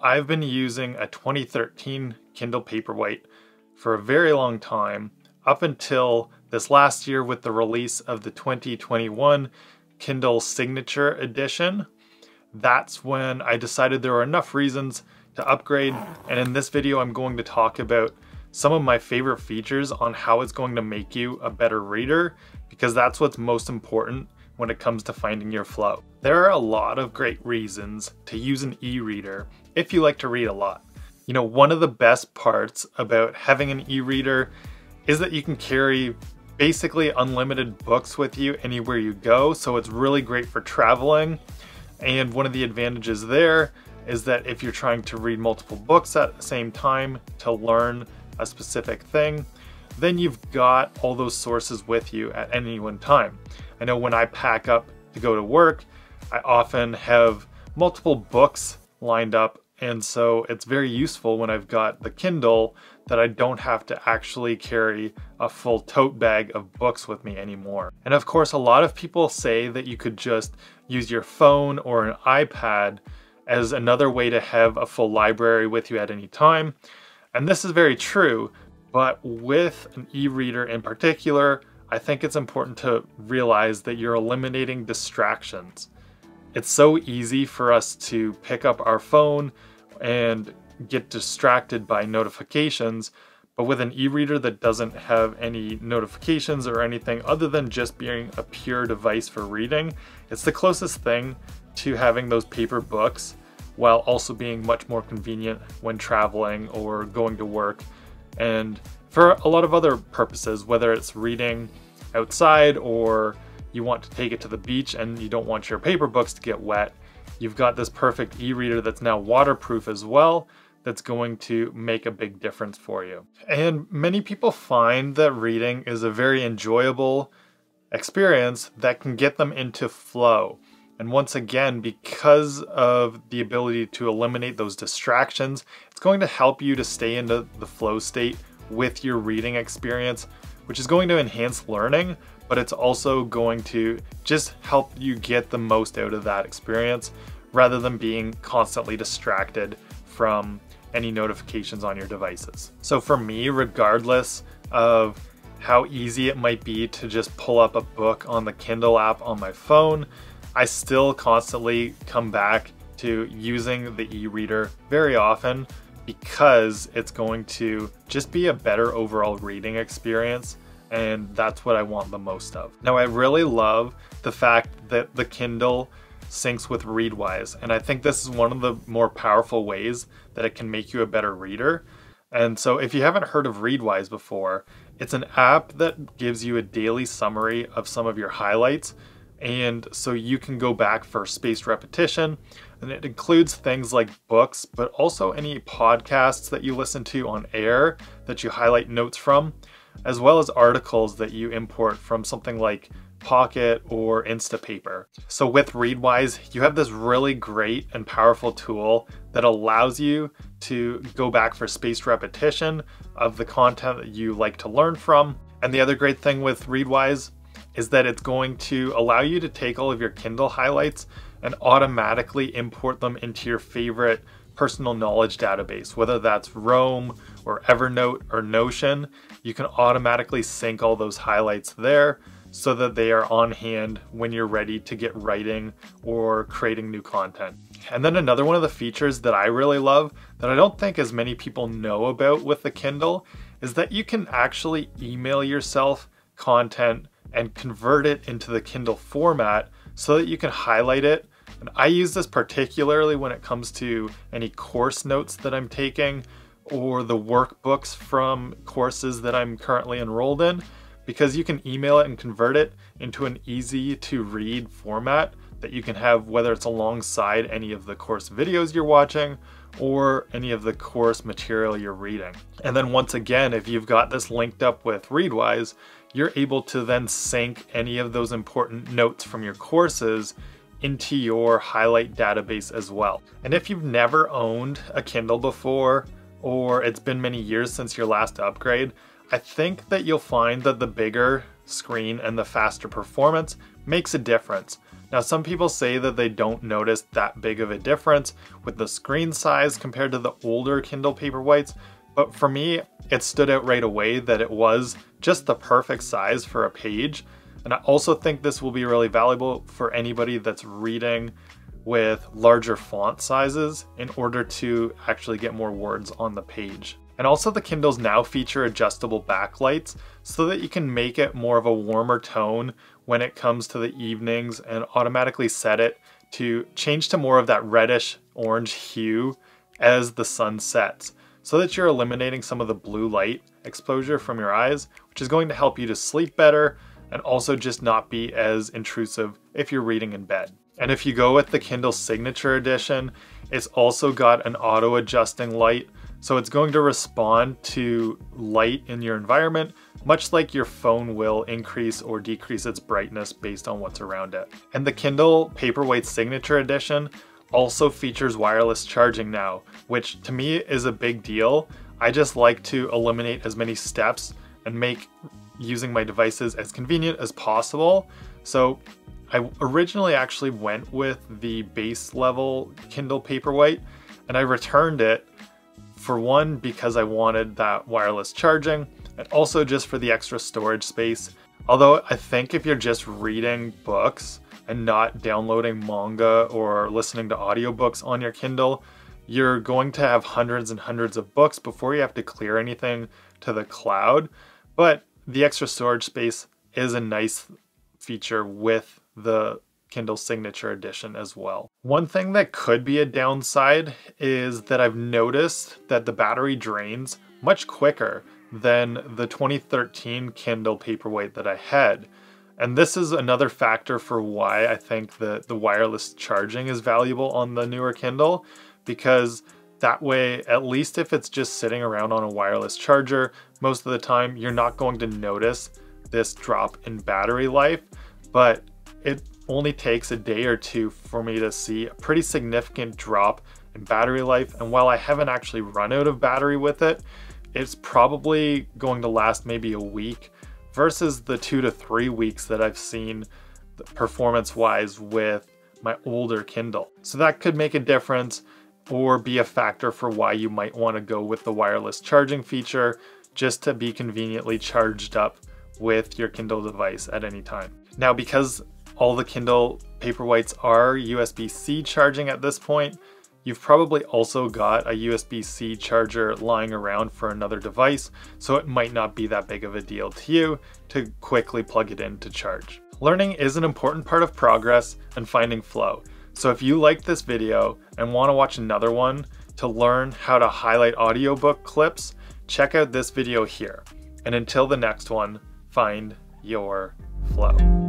I've been using a 2013 Kindle Paperwhite for a very long time, up until this last year with the release of the 2021 Kindle Signature Edition. That's when I decided there were enough reasons to upgrade, and in this video I'm going to talk about some of my favorite features on how it's going to make you a better reader, because that's what's most important when it comes to finding your flow. There are a lot of great reasons to use an e-reader if you like to read a lot. You know, one of the best parts about having an e-reader is that you can carry basically unlimited books with you anywhere you go, so it's really great for traveling. And one of the advantages there is that if you're trying to read multiple books at the same time to learn a specific thing, then you've got all those sources with you at any one time. I know when I pack up to go to work, I often have multiple books lined up and so it's very useful when I've got the Kindle that I don't have to actually carry a full tote bag of books with me anymore. And of course, a lot of people say that you could just use your phone or an iPad as another way to have a full library with you at any time. And this is very true, but with an e-reader in particular, I think it's important to realize that you're eliminating distractions. It's so easy for us to pick up our phone and get distracted by notifications, but with an e-reader that doesn't have any notifications or anything other than just being a pure device for reading, it's the closest thing to having those paper books while also being much more convenient when traveling or going to work. And for a lot of other purposes, whether it's reading outside or you want to take it to the beach and you don't want your paper books to get wet, you've got this perfect e-reader that's now waterproof as well that's going to make a big difference for you. And many people find that reading is a very enjoyable experience that can get them into flow. And once again, because of the ability to eliminate those distractions, it's going to help you to stay into the flow state with your reading experience, which is going to enhance learning, but it's also going to just help you get the most out of that experience rather than being constantly distracted from any notifications on your devices. So for me, regardless of how easy it might be to just pull up a book on the Kindle app on my phone, I still constantly come back to using the e-reader very often because it's going to just be a better overall reading experience and that's what I want the most of. Now I really love the fact that the Kindle syncs with Readwise and I think this is one of the more powerful ways that it can make you a better reader. And so if you haven't heard of Readwise before, it's an app that gives you a daily summary of some of your highlights and so you can go back for spaced repetition and it includes things like books but also any podcasts that you listen to on Airr that you highlight notes from as well as articles that you import from something like Pocket or Instapaper. So with Readwise, you have this really great and powerful tool that allows you to go back for spaced repetition of the content that you like to learn from. And the other great thing with Readwise is that it's going to allow you to take all of your Kindle highlights and automatically import them into your favorite personal knowledge database, whether that's Roam or Evernote or Notion. You can automatically sync all those highlights there so that they are on hand when you're ready to get writing or creating new content. And then another one of the features that I really love that I don't think as many people know about with the Kindle is that you can actually email yourself content and convert it into the Kindle format so that you can highlight it. And I use this particularly when it comes to any course notes that I'm taking or the workbooks from courses that I'm currently enrolled in because you can email it and convert it into an easy to read format that you can have whether it's alongside any of the course videos you're watching or any of the course material you're reading. And then once again, if you've got this linked up with Readwise, you're able to then sync any of those important notes from your courses into your highlight database as well. And if you've never owned a Kindle before, or it's been many years since your last upgrade, I think that you'll find that the bigger screen and the faster performance makes a difference. Now some people say that they don't notice that big of a difference with the screen size compared to the older Kindle Paperwhites, but for me, it stood out right away that it was just the perfect size for a page. And I also think this will be really valuable for anybody that's reading with larger font sizes in order to actually get more words on the page. And also the Kindles now feature adjustable backlights so that you can make it more of a warmer tone when it comes to the evenings and automatically set it to change to more of that reddish orange hue as the sun sets so that you're eliminating some of the blue light exposure from your eyes, which is going to help you to sleep better and also just not be as intrusive if you're reading in bed. And if you go with the Kindle Signature Edition, it's also got an auto adjusting light so it's going to respond to light in your environment, much like your phone will increase or decrease its brightness based on what's around it. And the Kindle Paperwhite Signature Edition also features wireless charging now, which to me is a big deal. I just like to eliminate as many steps and make using my devices as convenient as possible. So I originally actually went with the base level Kindle Paperwhite and I returned it for one, because I wanted that wireless charging, and also just for the extra storage space. Although I think if you're just reading books and not downloading manga or listening to audiobooks on your Kindle, you're going to have hundreds and hundreds of books before you have to clear anything to the cloud. But the extra storage space is a nice feature with the Kindle Signature Edition as well. One thing that could be a downside is that I've noticed that the battery drains much quicker than the 2013 Kindle Paperwhite that I had. And this is another factor for why I think that the wireless charging is valuable on the newer Kindle because that way, at least if it's just sitting around on a wireless charger, most of the time you're not going to notice this drop in battery life, but it only takes a day or two for me to see a pretty significant drop in battery life. And while I haven't actually run out of battery with it, it's probably going to last maybe a week versus the two to three weeks that I've seen performance wise with my older Kindle. So that could make a difference or be a factor for why you might want to go with the wireless charging feature just to be conveniently charged up with your Kindle device at any time. Now, because all the Kindle Paperwhites are USB-C charging at this point. You've probably also got a USB-C charger lying around for another device, so it might not be that big of a deal to you to quickly plug it in to charge. Learning is an important part of progress and finding flow. So if you liked this video and want to watch another one to learn how to highlight audiobook clips, check out this video here. And until the next one, find your flow.